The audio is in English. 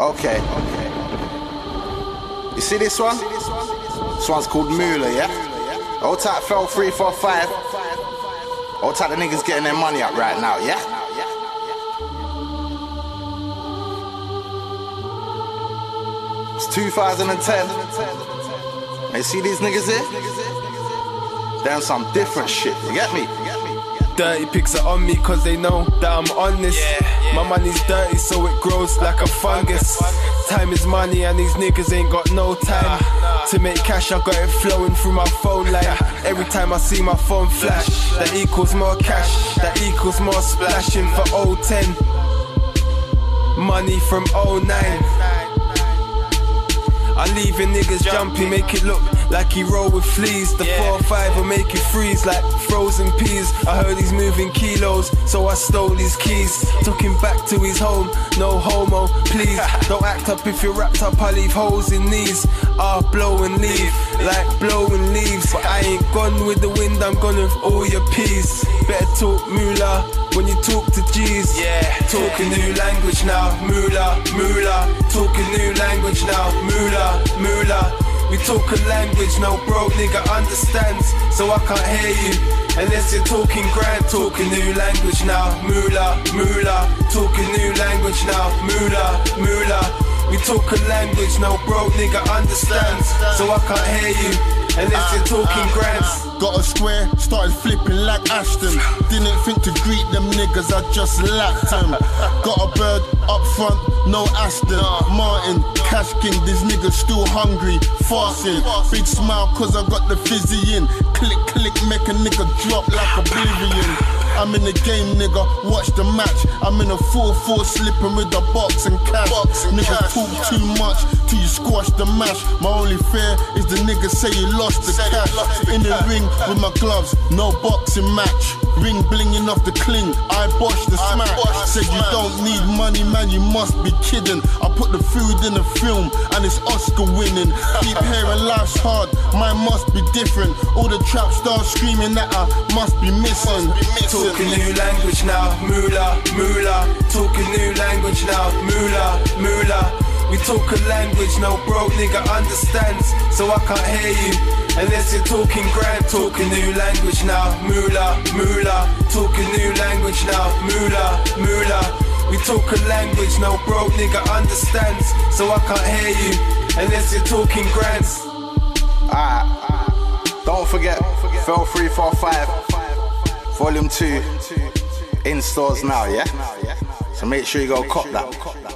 Okay. You see this one? This one's called Moolah, yeah? Hold tight, fell 345. Hold tight, the niggas getting their money up right now, yeah? It's 2010. And you see these niggas here? They're on some different shit, you get me? Dirty pics are on me cause they know that I'm honest. My money's dirty so it grows like a fungus. Time is money and these niggas ain't got no time. To make cash, I got it flowing through my phone line. Every time I see my phone flash, that equals more cash, that equals more splashing for 010. Money from 09. I leave your niggas jumpy, make it look like he roll with fleas. The four or five will make you freeze like frozen peas. I heard he's moving kilos, so I stole his keys. Took him back to his home, no homo, please. Don't act up if you're wrapped up, I leave holes in these. Ah, blow and leave, like blowing leaves. But I ain't gone with the wind, I'm gone with all your peas. Better talk moolah when you talk to G's. Yeah, talk a new language now, moolah, moolah. Talk a new language now, moolah, moolah. We talk a language no broke nigga understands, so I can't hear you. Unless you're talking grand, talk a new language now, moolah, moolah. Talk a new language now, moolah, moolah. We talk a language no broke nigga understands, so I can't hear you. Unless you're talking ah, grants. Got a square, started flipping like Ashton. Didn't think to greet them niggas, I just lapped them. Got a bird up front, no Aston. Martin, Cash King, these niggas still hungry, fasting. Big smile cause I got the fizzy in. Click, click, make a nigga drop like oblivion. I'm in the game, nigga. Watch the match. I'm in a 4-4 slipping with the box and cash. Nigga talk too much till you squash the mash. My only fear is the nigga say you lost the cash. In the ring with my gloves, no boxing match. Ring blinging off the cling. I bosh the smack. Said you don't need money, man. You must be kidding. I put the food in the film and it's Oscar winning. Keep hearing life's hard. Mine must be different. All the trap stars screaming that I must be missing. Talk a new language now, moolah, moolah. Talk a new language now, moolah, moolah. We talk a language no broke nigga understands, so I can't hear you. Unless you're talking grand, talking new language now, moolah, moolah. talking new language now, moolah, moolah. We talk a language no broke nigga understands, so I can't hear you. Unless you're talking grands. Alright. Don't forget, Fell 345, Volume 2, in stores now, yeah? So make sure you go cop that.